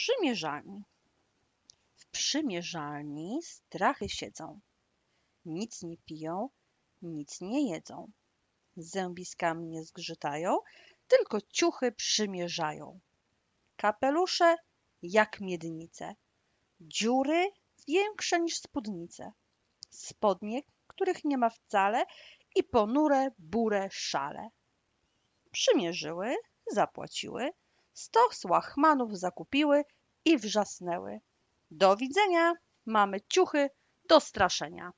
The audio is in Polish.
Przymierzalni. W przymierzalni strachy siedzą. Nic nie piją, nic nie jedzą. Zębiskami nie zgrzytają, tylko ciuchy przymierzają. Kapelusze jak miednice, dziury większe niż spódnice, spodnie, których nie ma wcale i ponure, bure szale. Przymierzyły, zapłaciły, stos łachmanów zakupiły i wrzasnęły. Do widzenia, mamy ciuchy do straszenia.